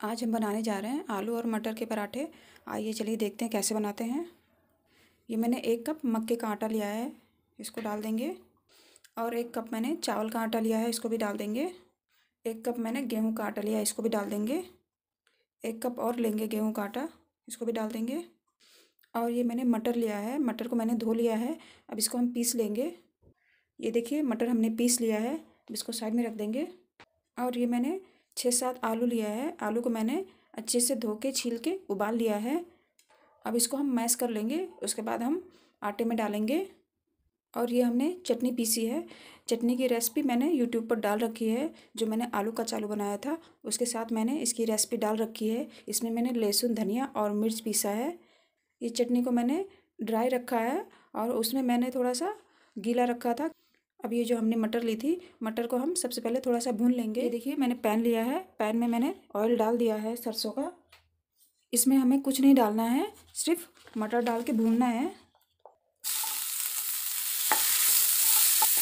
आज हम बनाने जा रहे हैं आलू और मटर के पराठे। आइए चलिए देखते हैं कैसे बनाते हैं। ये मैंने एक कप मक्के का आटा लिया है, इसको डाल देंगे। और एक कप मैंने चावल का आटा लिया है, इसको भी डाल देंगे। एक कप मैंने गेहूँ का आटा लिया है, इसको भी डाल देंगे। एक कप और लेंगे गेहूँ का आटा, इसको भी डाल देंगे। और ये मैंने मटर लिया है, मटर को मैंने धो लिया है। अब इसको हम पीस लेंगे। ये देखिए मटर हमने पीस लिया है, अब इसको साइड में रख देंगे। और ये मैंने छः सात आलू लिया है। आलू को मैंने अच्छे से धो के, छील के उबाल लिया है। अब इसको हम मैश कर लेंगे। उसके बाद हम आटे में डालेंगे। और ये हमने चटनी पीसी है। चटनी की रेसिपी मैंने यूट्यूब पर डाल रखी है, जो मैंने आलू का चालू बनाया था। उसके साथ मैंने इसकी रेसिपी डाल रखी है। इसमें मैंने लहसुन, धनिया और मिर्च पीसा है। ये चटनी को मैंने ड्राई रखा है और उसमें मैंने थोड़ा सा गीला रखा था। अब ये जो हमने मटर ली थी, मटर को हम सबसे पहले थोड़ा सा भून लेंगे। ये देखिए, मैंने पैन लिया है। पैन में मैंने ऑयल डाल दिया है सरसों का। इसमें हमें कुछ नहीं डालना है, सिर्फ़ मटर डाल के भूनना है।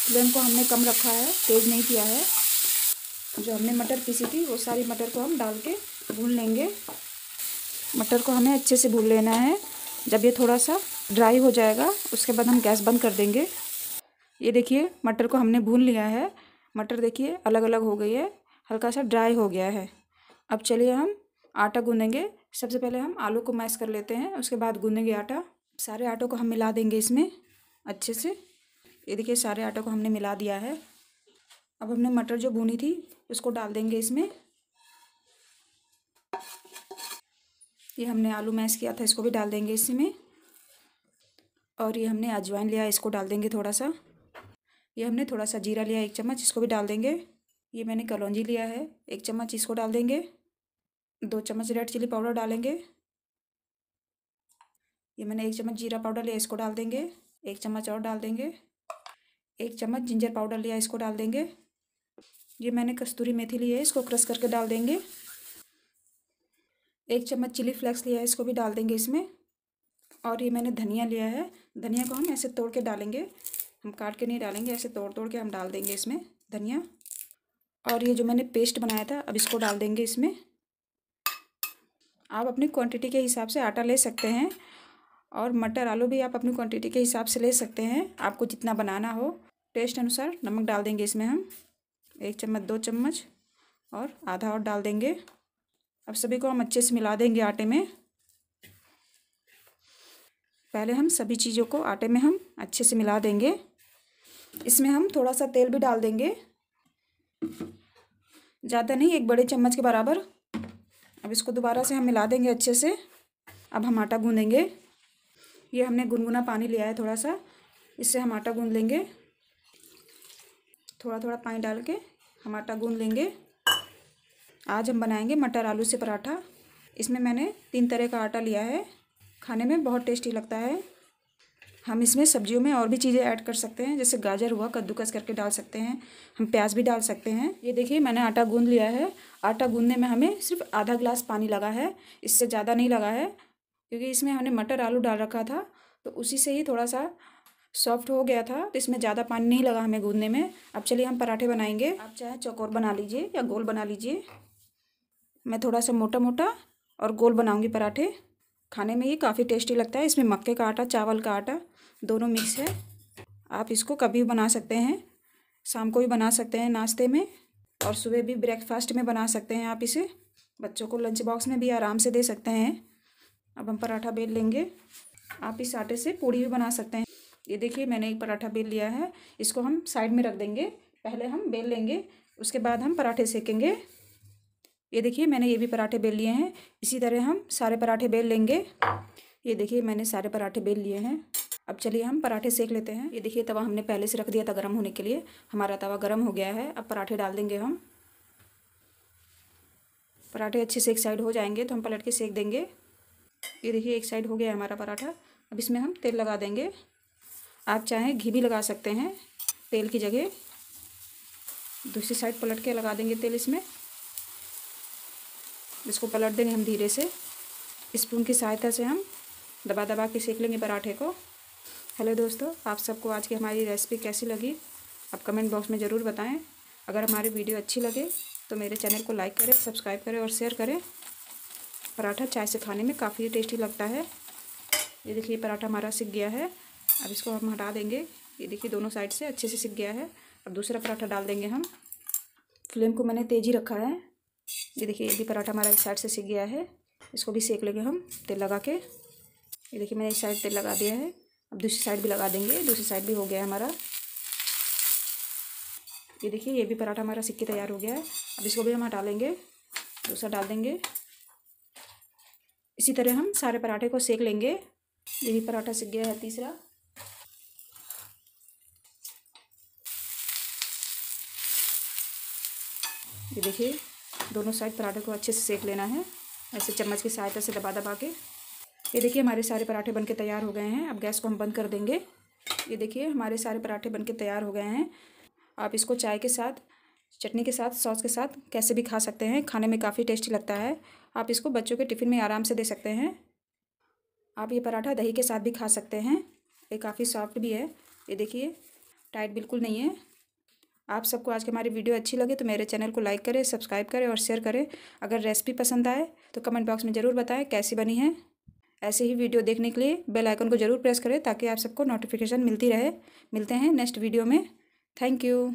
फ्लेम को हमने कम रखा है, तेज़ नहीं किया है। जो हमने मटर पीसी थी, वो सारी मटर को हम डाल के भून लेंगे। मटर को हमें अच्छे से भून लेना है। जब ये थोड़ा सा ड्राई हो जाएगा, उसके बाद हम गैस बंद कर देंगे। ये देखिए, मटर को हमने भून लिया है। मटर देखिए अलग अलग हो गई है हल्का सा ड्राई हो गया है। अब चलिए हम आटा गूँधेंगे सबसे पहले हम आलू को मैश कर लेते हैं, उसके बाद गूँधेंगे आटा। सारे आटों को हम मिला देंगे इसमें, अच्छे से। ये देखिए, सारे आटों को हमने मिला दिया है। अब हमने मटर जो भूनी थी, उसको डाल देंगे इसमें। ये हमने आलू मैश किया था, इसको भी डाल देंगे इसमें। और ये हमने अजवाइन लिया इसको डाल देंगे थोड़ा सा ये हमने थोड़ा सा जीरा लिया एक चम्मच, इसको भी डाल देंगे। ये मैंने कलौंजी लिया है, एक चम्मच इसको डाल देंगे। दो चम्मच रेड चिली पाउडर डालेंगे। ये मैंने एक चम्मच जीरा पाउडर लिया, इसको डाल देंगे। एक चम्मच और डाल देंगे। एक चम्मच जिंजर पाउडर लिया, इसको डाल देंगे। ये मैंने कस्तूरी मेथी ली है, इसको क्रश करके डाल देंगे। एक चम्मच चिली फ्लेक्स लिया है, इसको भी डाल देंगे इसमें। और ये मैंने धनिया लिया है। धनिया को हम ऐसे तोड़ के डालेंगे। हम काट के नहीं डालेंगे, ऐसे तोड़ तोड़ के हम डाल देंगे इसमें धनिया। और ये जो मैंने पेस्ट बनाया था, अब इसको डाल देंगे इसमें। आप अपनी क्वांटिटी के हिसाब से आटा ले सकते हैं और मटर, आलू भी आप अपनी क्वांटिटी के हिसाब से ले सकते हैं, आपको जितना बनाना हो। टेस्ट अनुसार नमक डाल देंगे इसमें हम, एक चम्मच, दो चम्मच और आधा और डाल देंगे। अब सभी को हम अच्छे से मिला देंगे आटे में। पहले हम सभी चीज़ों को आटे में हम अच्छे से मिला देंगे। इसमें हम थोड़ा सा तेल भी डाल देंगे। ज़्यादा नहीं, एक बड़े चम्मच के बराबर। अब इसको दोबारा से हम मिला देंगे अच्छे से। अब हम आटा गूँधेंगे ये हमने गुनगुना पानी लिया है थोड़ा सा इससे हम आटा गूँध लेंगे। थोड़ा थोड़ा पानी डाल के हम आटा गूँध लेंगे। आज हम बनाएँगे मटर आलू से पराठा। इसमें मैंने तीन तरह का आटा लिया है। खाने में बहुत टेस्टी लगता है। हम इसमें सब्जियों में और भी चीज़ें ऐड कर सकते हैं, जैसे गाजर हुआ, कद्दूकस करके डाल सकते हैं, हम प्याज भी डाल सकते हैं। ये देखिए, मैंने आटा गूंद लिया है। आटा गूंदने में हमें सिर्फ़ आधा गिलास पानी लगा है, इससे ज़्यादा नहीं लगा है, क्योंकि इसमें हमने मटर आलू डाल रखा था तो उसी से ही थोड़ा सा सॉफ्ट हो गया था तो इसमें ज़्यादा पानी नहीं लगा हमें गूंदने में। अब चलिए, हम पराठे बनाएँगे। आप चाहे चौकोर बना लीजिए या गोल बना लीजिए। मैं थोड़ा सा मोटा मोटा और गोल बनाऊँगी पराठे। खाने में ये काफ़ी टेस्टी लगता है। इसमें मक्के का आटा, चावल का आटा, दोनों मिक्स है। आप इसको कभी बना सकते हैं। शाम को भी बना सकते हैं नाश्ते में और सुबह भी ब्रेकफास्ट में बना सकते हैं आप इसे। बच्चों को लंच बॉक्स में भी आराम से दे सकते हैं। अब हम पराठा बेल लेंगे। आप इस आटे से पूड़ी भी बना सकते हैं। ये देखिए, मैंने एक पराठा बेल लिया है। इसको हम साइड में रख देंगे। पहले हम बेल लेंगे। उसके बाद हम पराठे सेकेंगे। ये देखिए, मैंने ये भी पराठे बेल लिए हैं। इसी तरह हम सारे पराठे बेल लेंगे। ये देखिए, मैंने सारे पराठे बेल लिए हैं। अब चलिए हम पराठे सेक लेते हैं। ये देखिए, तवा हमने पहले से रख दिया था गर्म होने के लिए। हमारा तवा गर्म हो गया है। अब पराठे डाल देंगे हम। पराठे अच्छे से एक साइड हो जाएँगे तो हम पलट के सेक देंगे। ये देखिए, एक साइड हो गया है हमारा पराठा। अब इसमें हम तेल लगा देंगे। आप चाहें घी भी लगा सकते हैं तेल की जगह। दूसरी साइड पलट के लगा देंगे तेल इसमें। इसको पलट देंगे हम धीरे से। स्पून की सहायता से हम दबा दबा के सेक लेंगे पराठे को। हेलो दोस्तों, आप सबको आज की हमारी रेसिपी कैसी लगी? आप कमेंट बॉक्स में ज़रूर बताएँ। अगर हमारी वीडियो अच्छी लगे तो मेरे चैनल को लाइक करें, सब्सक्राइब करें और शेयर करें। पराठा चाय से खाने में काफ़ी टेस्टी लगता है। ये देखिए पराठा हमारा सीख गया है। अब इसको हम हटा देंगे। ये देखिए, दोनों साइड से अच्छे से सीख गया है। अब दूसरा पराठा डाल देंगे हम। फ्लेम को मैंने तेज़ रखा है। ये देखिए ये भी पराठा हमारा इस साइड से सीख गया है, इसको भी सेक लेंगे हम, तेल लगा के। ये देखिए, मैंने इस साइड तेल लगा दिया है। अब दूसरी साइड भी लगा देंगे, दूसरी साइड भी हो गया है हमारा। ये देखिए, ये भी पराठा हमारा सिक्के तैयार हो गया है। अब इसको भी हम हटा लेंगे दूसरा डाल देंगे। इसी तरह हम सारे पराठे को सेक लेंगे। ये भी पराठा सीख गया है तीसरा। ये देखिए दोनों साइड पराठे को अच्छे से सेक लेना है। ऐसे चम्मच की सहायता से दबा दबा के। ये देखिए, हमारे सारे पराठे बनके तैयार हो गए हैं। अब गैस को हम बंद कर देंगे। ये देखिए, हमारे सारे पराठे बनके तैयार हो गए हैं। आप इसको चाय के साथ, चटनी के साथ, सॉस के साथ कैसे भी खा सकते हैं। खाने में काफ़ी टेस्टी लगता है। आप इसको बच्चों के टिफ़िन में आराम से दे सकते हैं। आप ये पराठा दही के साथ भी खा सकते हैं। ये काफ़ी सॉफ्ट भी है। ये देखिए, टाइट बिल्कुल नहीं है। आप सबको आज की हमारी वीडियो अच्छी लगे तो मेरे चैनल को लाइक करें, सब्सक्राइब करें और शेयर करें। अगर रेसिपी पसंद आए तो कमेंट बॉक्स में ज़रूर बताएँ कैसी बनी है। ऐसे ही वीडियो देखने के लिए बेल आइकन को ज़रूर प्रेस करें ताकि आप सबको नोटिफिकेशन मिलती रहे। मिलते हैं नेक्स्ट वीडियो में। Thank you.